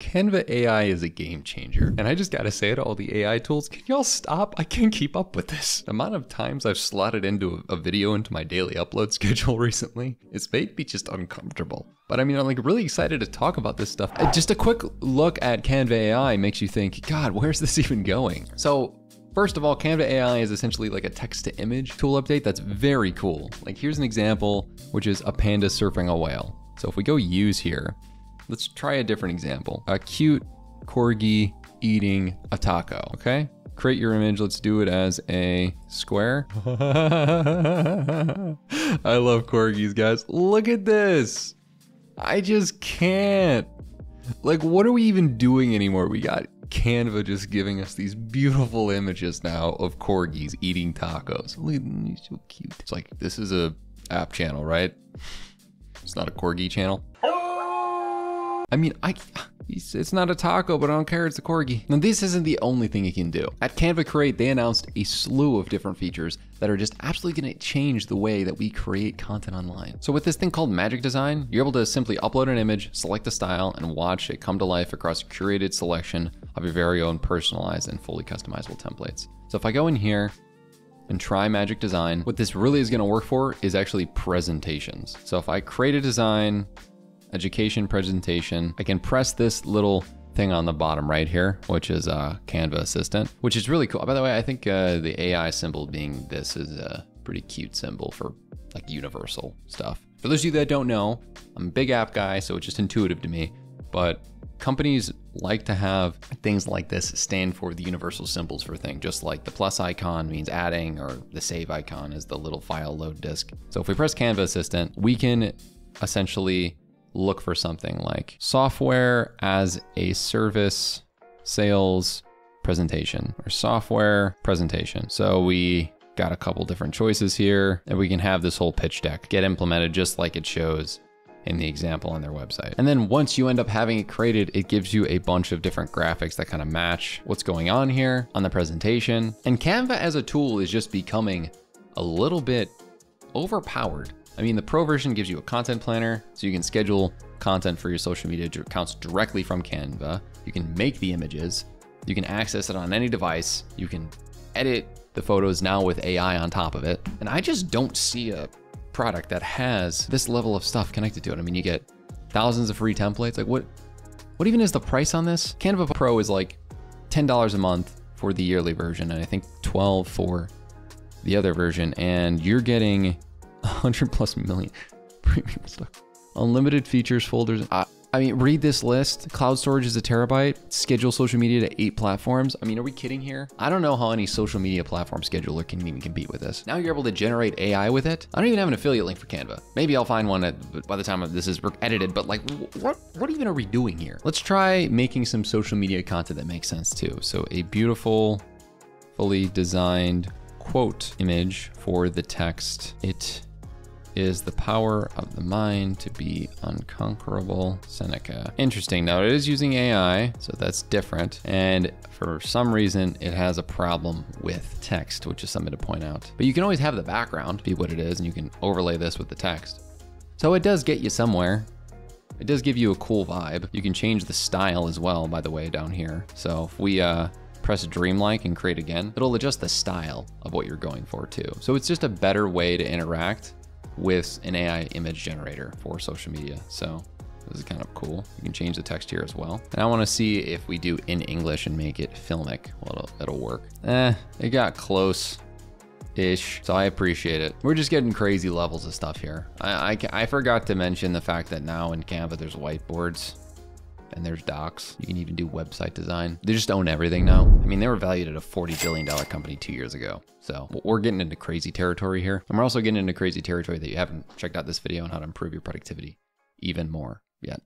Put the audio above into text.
Canva AI is a game changer. And I just gotta say to all the AI tools, can y'all stop? I can't keep up with this. The amount of times I've slotted into a video into my daily upload schedule recently, it's made me just uncomfortable. But I mean, I'm like really excited to talk about this stuff. Uh, Just a quick look at Canva AI makes you think, God, where's this even going? So First of all, Canva AI is essentially like a text to image tool update that's very cool. Like here's an example, which is a panda surfing a whale. So if we go use here, let's try a different example. A cute corgi eating a taco, okay? Create your image, let's do it as a square. I love corgis, guys. Look at this. I just can't. Like, what are we even doing anymore? We got Canva just giving us these beautiful images now of corgis eating tacos. Look at so cute. It's like this is a app channel, right? It's not a corgi channel. I mean, I it's not a taco, but I don't care. It's a corgi. Now, this isn't the only thing it can do. At Canva Create, they announced a slew of different features that are just absolutely going to change the way that we create content online. So with this thing called Magic Design, you're able to simply upload an image, select a style, and watch it come to life across a curated selection of your very own personalized and fully customizable templates. So if I go in here and try Magic Design, what this really is going to work for is actually presentations. So if I create a design, education presentation, I can press this little thing on the bottom right here, which is uh, Canva Assistant, which is really cool. By the way, I think uh, the AI symbol being this is a pretty cute symbol for like universal stuff. For those of you that don't know, I'm a big app guy, so it's just intuitive to me, but companies like to have things like this stand for the universal symbols for things, just like the plus icon means adding or the save icon is the little file load disk. So if we press Canva Assistant, we can essentially look for something like software as a service sales presentation or software presentation. So we got a couple different choices here and we can have this whole pitch deck get implemented just like it shows in the example on their website. And then once you end up having it created, it gives you a bunch of different graphics that kind of match what's going on here on the presentation. And Canva as a tool is just becoming a little bit overpowered. I mean, the pro version gives you a content planner, so you can schedule content for your social media accounts directly from Canva. You can make the images, you can access it on any device, you can edit the photos now with AI on top of it. And I just don't see a product that has this level of stuff connected to it. I mean, you get thousands of free templates. Like what what even is the price on this? Canva Pro is like $10 a month for the yearly version and I think 12 for the other version and you're getting 100 plus million premium stuff. Unlimited features folders. I, I mean, read this list. Cloud storage is a terabyte. Schedule social media to eight platforms. I mean, are we kidding here? I don't know how any social media platform scheduler can even compete with this. Now you're able to generate AI with it. I don't even have an affiliate link for Canva. Maybe I'll find one at, by the time this is edited, but like, what, what even are we doing here? Let's try making some social media content that makes sense too. So a beautiful, fully designed quote image for the text. It is the power of the mind to be unconquerable. Seneca. Interesting. Now it is using AI, so that's different. And for some reason, it has a problem with text, which is something to point out. But you can always have the background be what it is, and you can overlay this with the text. So it does get you somewhere. It does give you a cool vibe. You can change the style as well, by the way, down here. So if we uh, press dreamlike and create again, it'll adjust the style of what you're going for too. So it's just a better way to interact with an AI image generator for social media. So this is kind of cool. You can change the text here as well. And I want to see if we do in English and make it filmic. Well, it'll, it'll work. Eh, it got close ish. So I appreciate it. We're just getting crazy levels of stuff here. I, I, I forgot to mention the fact that now in Canva, there's whiteboards and there's docs. You can even do website design. They just own everything now. I mean, they were valued at a $40 billion company two years ago. So we're getting into crazy territory here. And we're also getting into crazy territory that you haven't checked out this video on how to improve your productivity even more yet.